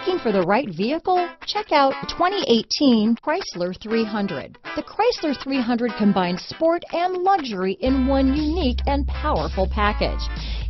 Looking for the right vehicle? Check out 2018 Chrysler 300. The Chrysler 300 combines sport and luxury in one unique and powerful package.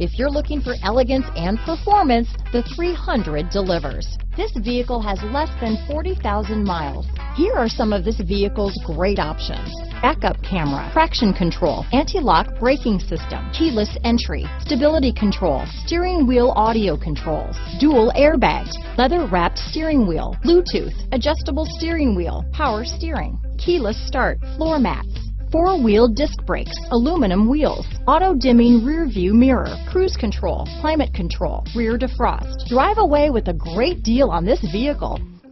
If you're looking for elegance and performance, the 300 delivers. This vehicle has less than 40,000 miles. Here are some of this vehicle's great options. Backup camera, traction control, anti-lock braking system, keyless entry, stability control, steering wheel audio controls, dual airbags, leather wrapped steering wheel, Bluetooth, adjustable steering wheel, power steering, keyless start, floor mats, four-wheel disc brakes, aluminum wheels, auto-dimming rear view mirror, cruise control, climate control, rear defrost. Drive away with a great deal on this vehicle.